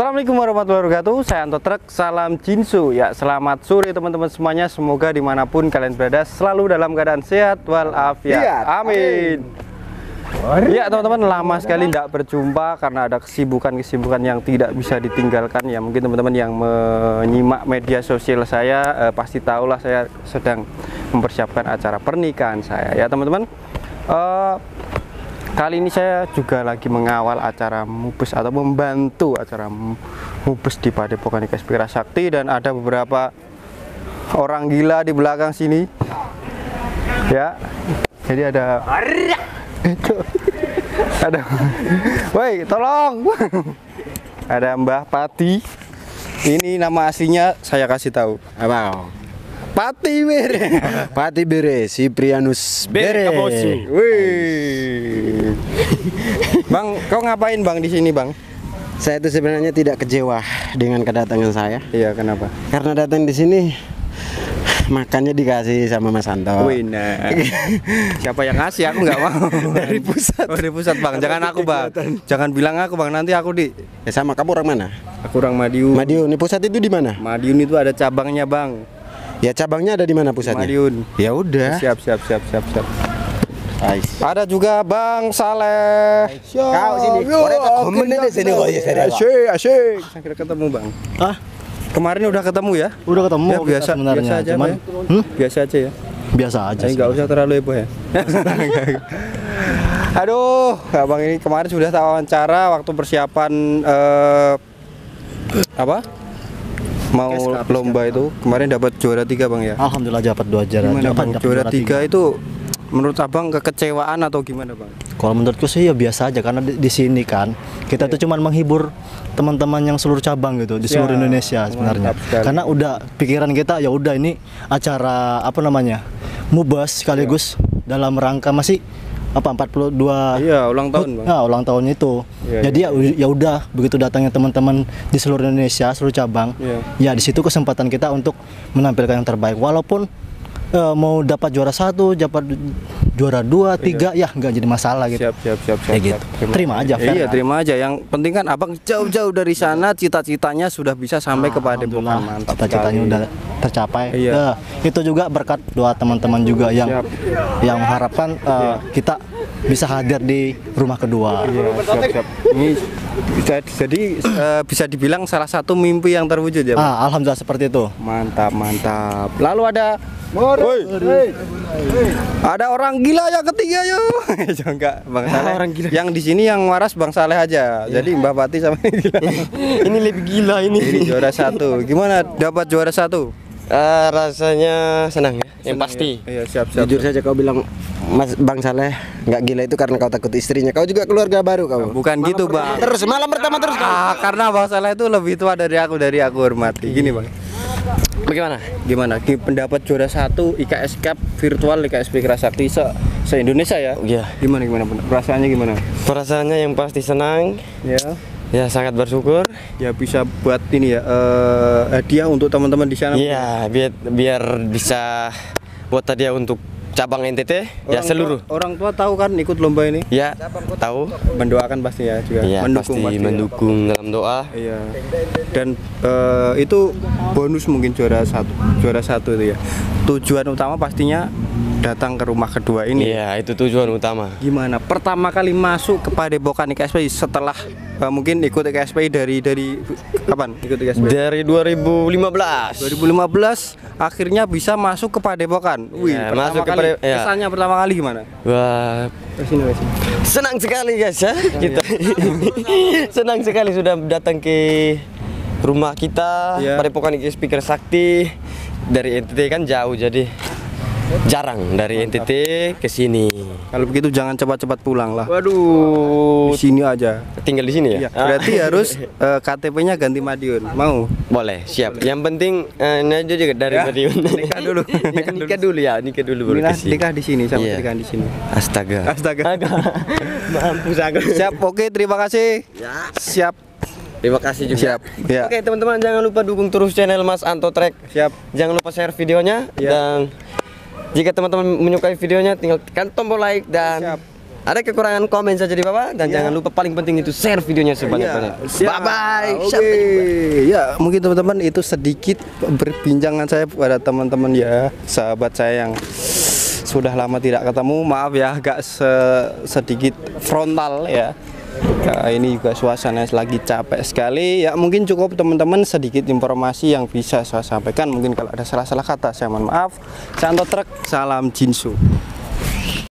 Assalamualaikum warahmatullahi wabarakatuh. Saya Anto Truk, salam Jinsu. Ya selamat sore teman-teman semuanya. Semoga di mana pun kalian berada Selalu dalam keadaan sehat walafiat. Amin. Ya teman-teman lama sekali tidak berjumpa Karena ada kesibukan-kesibukan yang tidak bisa ditinggalkan. Ya mungkin teman-teman yang menyimak media sosial saya eh, Pasti tahulah saya sedang mempersiapkan acara pernikahan saya. Ya teman-teman Eh, Kali ini saya juga lagi mengawal acara mubes atau membantu acara mubes di Padepokan Inspira Sakti dan ada beberapa orang gila di belakang sini. Ya. Jadi ada ada Woi, tolong. ada Mbah Pati. Ini nama aslinya saya kasih tahu. Apa? Pati Bere. Pati Bere, Siprianus Bere. Wih. Bang, kau ngapain Bang di sini, Bang? Saya itu sebenarnya tidak kecewa dengan kedatangan saya Iya, kenapa? karena datang di sini makannya dikasih sama Mas Anto. Wih, nah. Siapa yang ngasih? Aku nggak mau. Dari pusat. Oh, dari pusat, Bang. Jangan aku, Bang. Jangan bilang aku, Bang. Nanti aku di Ya sama kamu orang mana? aku orang Madiun. Madiun. Ini pusat itu di mana? Madiun itu ada cabangnya, Bang. Ya cabangnya ada di mana pusatnya? Madiun. Ya udah. Siap, siap, siap, siap, siap. Ais. Ada juga Bang Saleh. Kau sini. Komen di sini kok ya saya. Asyik, asyik. Akhirnya ketemu, Bang. Ah, Kemarin udah ketemu ya? udah ketemu Ya, biasa, sebenarnya. biasa aja, Cuman ya? hmm? Biasa aja ya. biasa aja. Jadi sih. nggak usah terlalu heboh ya. Aduh, abang ini kemarin sudah wawancara waktu persiapan eh, apa? Mau lomba itu kemarin dapat juara tiga bang ya. Alhamdulillah dapat dua juara. Gimana dapat- dapat Juara tiga itu menurut abang kekecewaan atau gimana bang? Kalau menurutku sih ya biasa aja karena di, di sini kan kita tuh cuman menghibur teman-teman yang seluruh cabang gitu di seluruh Ya, Indonesia sebenarnya. Karena udah pikiran kita ya udah ini acara apa namanya? Mubas sekaligus dalam rangka masih apa 42 Iya ulang tahun bang. Ya, ulang tahun itu. Iya, Jadi ya ya udah begitu datangnya teman-teman di seluruh Indonesia, seluruh cabang. Iya. Ya di situ kesempatan kita untuk menampilkan yang terbaik. Walaupun eh, mau dapat juara satu, dapat juara dua, tiga, ya nggak jadi masalah gitu. Siap siap siap siap. Siap. gitu. Terima aja, fair Iya kan? terima aja. Yang penting kan abang jauh-jauh dari sana cita-citanya sudah bisa sampai ke Padepokan. Alhamdulillah, Mantap cita-citanya udah tercapai. Iya. Eh, itu juga berkat doa teman-teman juga yang Siap. yang mengharapkan eh, kita bisa hadir di rumah kedua. Iya, siap, siap. Ini bisa, jadi eh, bisa dibilang salah satu mimpi yang terwujud ya? Ah, alhamdulillah seperti itu. Mantap, mantap. Lalu ada Woi. Ada orang gila yang ketiga yo. Ya, enggak, Bang Saleh. orang gila. Yang di sini yang waras Bang Saleh aja. Jadi Mbak Pati sama ini gila. Ini lebih gila ini. Ini juara satu. Gimana dapat juara satu? Eh, rasanya senang ya, yang pasti. Iya, siap, siap. Jujur saja kau bilang Mas Bang Saleh nggak gila itu karena kau takut istrinya. Kau juga keluarga baru kau. Bukan gitu, Bang. Terus malam pertama terus. Ah, karena Bang Saleh itu lebih tua dari aku, dari aku hormati. Gini, Bang. Bagaimana? Gimana? Ki- Pendapat juara satu IKS Cup virtual IKS Pikra Sakti se, se Indonesia ya? Iya. Gimana gimana perasaannya gimana? Perasaannya yang pasti senang, Ya, ya sangat bersyukur. ya bisa buat ini ya eh, hadiah untuk teman-teman di sana. Iya, biar biar bisa buat hadiah untuk cabang NTT ya Orang seluruh. Tua, orang tua tahu kan ikut lomba ini? Ya, tahu. Mendoakan pasti ya juga. Iya, mendukung pasti ya. mendukung dalam doa. Iya. Dan eh, itu bonus mungkin juara satu, juara satu itu ya. Tujuan utama pastinya datang ke rumah kedua ini. Iya, itu tujuan utama. Gimana? Pertama kali masuk ke Padepokan IKSPI setelah eh, mungkin ikut IKSPI dari dari kapan? Ikut IKSPI? Dari 2015. 2015 akhirnya bisa masuk ke Padepokan. Wih, Ya, pertama masuk ke kali. Ya. Kesannya pertama kali gimana? Wah, Ke sini, ke sini. senang sekali guys ya kita. senang sekali sudah datang ke rumah kita, Iya. Padepokan Speaker Sakti. Dari NTT kan jauh jadi jarang dari NTT ke sini. Kalau begitu jangan cepat-cepat pulang lah. Waduh, Di sini aja. tinggal di sini ya? Iya, berarti harus eh, KTP-nya ganti Madiun. Mau? Boleh, siap. Yang penting eh, ini aja juga dari Ya, Madiun. nikah dulu, nikah nikah, dulu. dulu ya, nikah dulu baru sini. nikah di sini, sama Iya. nikah di sini. Astaga. Astaga. Mampus aku. Siap, oke, terima kasih. Siap, Terima kasih juga. Siap, ya. Oke, teman-teman jangan lupa dukung terus channel Mas Anto Trek. siap. Jangan lupa share videonya Ya. dan jika teman-teman menyukai videonya tinggal tekan tombol like dan Siap. Ada kekurangan komen saja di bawah dan jangan lupa paling penting itu share videonya sebanyak-banyak. Siap. Bye bye. Oke. Ya, mungkin teman-teman itu sedikit perbincangan saya pada teman-teman ya, sahabat saya yang sudah lama tidak ketemu. Maaf ya agak se- sedikit frontal ya. Ya, ini juga suasana lagi capek sekali. Ya mungkin cukup teman-teman sedikit informasi yang bisa saya sampaikan. Mungkin kalau ada salah-salah kata saya mohon maaf. Saya Anto Truk, salam Jinsu.